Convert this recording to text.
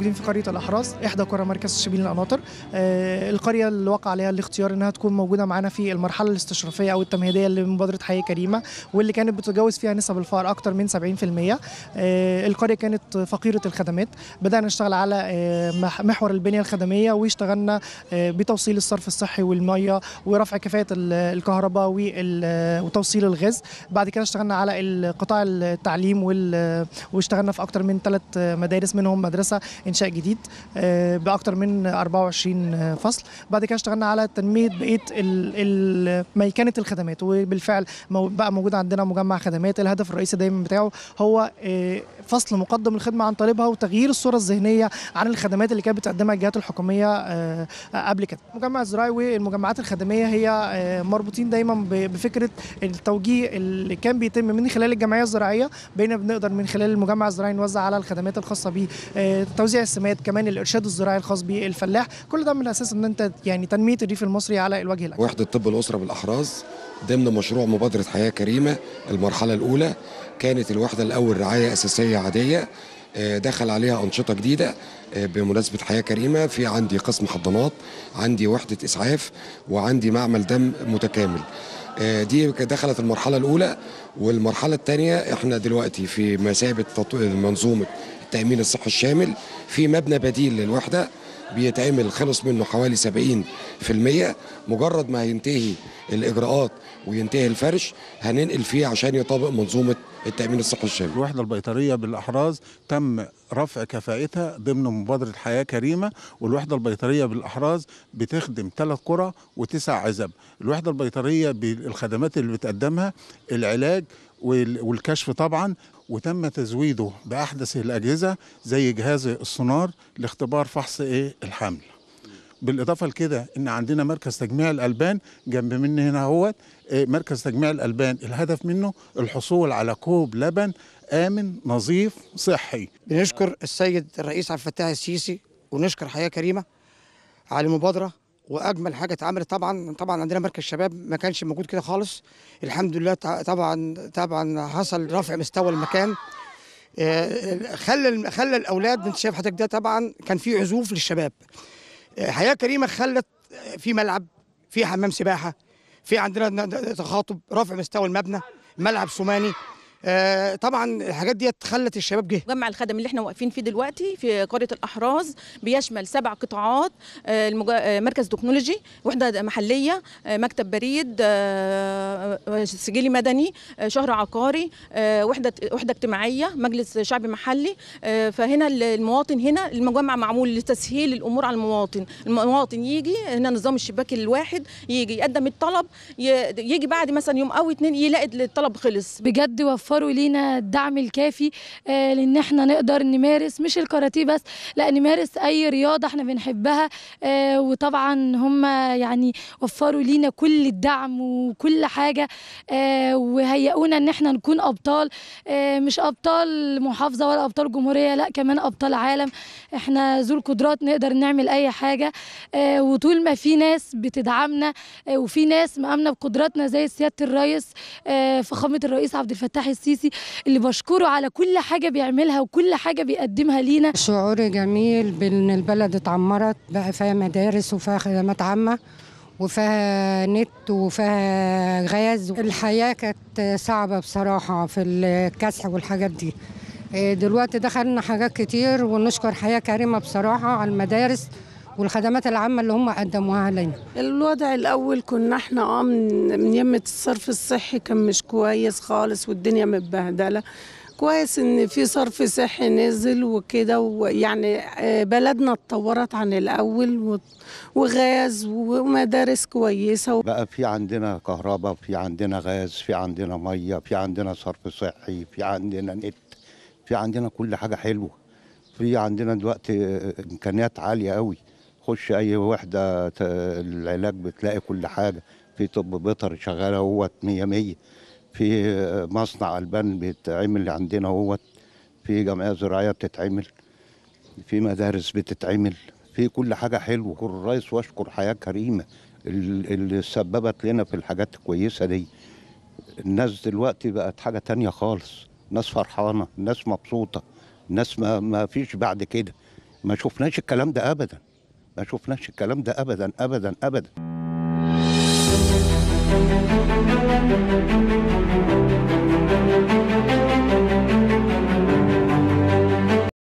موجودين في قرية الاحراز إحدى قرى مركز شبيل القناطر آه، القرية اللي وقع عليها الاختيار إنها تكون موجودة معانا في المرحلة الاستشرافية أو التمهيدية لمبادرة حياة كريمة واللي كانت بتتجاوز فيها نسب الفقر أكثر من 70% آه، القرية كانت فقيرة الخدمات. بدأنا نشتغل على آه، مح- محور البنية الخدمية واشتغلنا بتوصيل الصرف الصحي والمية ورفع كفاءة ال- الكهرباء وتوصيل الغاز. بعد كده اشتغلنا على القطاع التعليم واشتغلنا في أكتر من ثلاث مدارس منهم مدرسة إنشاء جديد آه، بأكتر من 24 فصل. بعد كده اشتغلنا على تنمية بقية ميكنه الخدمات وبالفعل بقى موجود عندنا مجمع خدمات. الهدف الرئيسي دايما بتاعه هو آه، فصل مقدم الخدمة عن طالبها وتغيير الصورة الذهنية عن الخدمات اللي كانت بتقدمها الجهات الحكومية آه، قبل كده. المجمع الزراعي والمجمعات الخدمية هي آه، مربوطين دايما بفكرة التوجيه اللي كان بيتم من خلال الجمعية الزراعية بقينا بنقدر من خلال المجمع الزراعي نوزع على الخدمات الخاصة بيه آه، توزيع السمات كمان الإرشاد الزراعي الخاص بالفلاح كل ده من أساس إن أنت يعني تنمية الريف المصري على الوجه الأكبر. وحدة طب الأسرة بالأحراز. ضمن مشروع مبادرة حياة كريمة المرحلة الأولى كانت الوحدة الأول رعاية أساسية عادية آه، دخل عليها أنشطة جديدة آه، بمناسبة حياة كريمة في عندي قسم حضانات عندي وحدة إسعاف وعندي معمل دم متكامل. آه، دي دخلت المرحلة الأولى والمرحلة الثانية إحنا دلوقتي في مثابة منظومة التأمين الصحي الشامل في مبنى بديل للوحدة بيتعمل خلص منه حوالي 70% مجرد ما هينتهي الإجراءات وينتهي الفرش هننقل فيه عشان يطابق منظومة التأمين الصحي الشامل. الوحدة البيطرية بالأحراز تم رفع كفاءتها ضمن مبادرة حياة كريمة والوحدة البيطرية بالأحراز بتخدم ثلاث قرى وتسع عزب. الوحدة البيطرية بالخدمات اللي بتقدمها العلاج والكشف طبعا وتم تزويده بأحدث الأجهزة زي جهاز السونار لاختبار فحص إيه؟ الحمل. بالإضافة لكده إن عندنا مركز تجميع الألبان جنب مني هنا أهوت آه، مركز تجميع الألبان. الهدف منه الحصول على كوب لبن آمن نظيف صحي. بنشكر السيد الرئيس عبد الفتاح السيسي ونشكر حياة كريمة على المبادرة وأجمل حاجة اتعملت طبعا طبعا عندنا مركز شباب ما كانش موجود كده خالص. الحمد لله طبعا طبعا حصل رفع مستوى المكان. آه، خلى خلى الأولاد أنت شايف حضرتك ده طبعا كان في عزوف للشباب. آه، حياة كريمة خلت في ملعب في حمام سباحة في عندنا تخاطب رفع مستوى المبنى ملعب ثماني آه، طبعا الحاجات دي خلت الشباب جه مجمع الخدم اللي إحنا واقفين فيه دلوقتي في قرية الأحراز بيشمل سبع قطاعات آه،. آه، مركز تكنولوجي وحدة محلية آه، مكتب بريد آه، سجلي مدني آه، شهر عقاري آه، وحدة وحدة اجتماعية مجلس شعبي محلي آه، فهنا المواطن هنا المجمع معمول لتسهيل الأمور على المواطن المواطن يجي هنا نظام الشباك الواحد يجي يقدم الطلب يجي بعد مثلا يوم أو اتنين يلاقي الطلب خلص بجد وفروا لينا الدعم الكافي آه، لأن إحنا نقدر نمارس مش الكاراتيه بس لا نمارس أي رياضة إحنا بنحبها آه، وطبعا هم يعني وفروا لينا كل الدعم وكل حاجة آه، وهيئونا إن إحنا نكون أبطال مش أبطال محافظة ولا أبطال جمهورية لا كمان أبطال عالم. إحنا ذو القدرات نقدر نعمل أي حاجة وطول ما في ناس بتدعمنا وفي ناس مآمنه بقدراتنا زي سيادة الرئيس فخامة الرئيس عبد الفتاح السيسي اللي بشكره على كل حاجة بيعملها وكل حاجة بيقدمها لينا. شعور جميل بإن البلد اتعمرت بقى فيها مدارس وفيها خدمات عامة وفيها نت وفيها غاز. الحياة كانت صعبة بصراحة في الكسح والحاجات دي. إيه دلوقتي دخلنا حاجات كتير ونشكر حياة كريمة بصراحة على المدارس. والخدمات العامة اللي هم قدموها علينا الوضع الأول كنا إحنا آه من من يمة الصرف الصحي كان مش كويس خالص والدنيا متبهدلة. كويس إن في صرف صحي نزل وكده ويعني آه، بلدنا اتطورت عن الأول و- وغاز ومدارس كويسة بقى في عندنا كهرباء في عندنا غاز في عندنا مية في عندنا صرف صحي في عندنا نت في عندنا كل حاجة حلوة. في عندنا دلوقتي إمكانيات عالية قوي خش أي وحدة العلاج بتلاقي كل حاجة. في طب بيطري شغاله أهوت 100 100 في مصنع ألبان بيتعمل عندنا أهوت. في جمعية زراعية بتتعمل. في مدارس بتتعمل. في كل حاجة حلوة. أشكر الرئيس واشكر حياة كريمة. ال- اللي سببت لنا في الحاجات الكويسة دي. الناس دلوقتي بقت حاجة تانية خالص. ناس فرحانة ناس مبسوطة ناس ما, ما فيش بعد كده. ما شفناش الكلام ده ابدا. ما شفناش الكلام ده ابدا ابدا ابدا.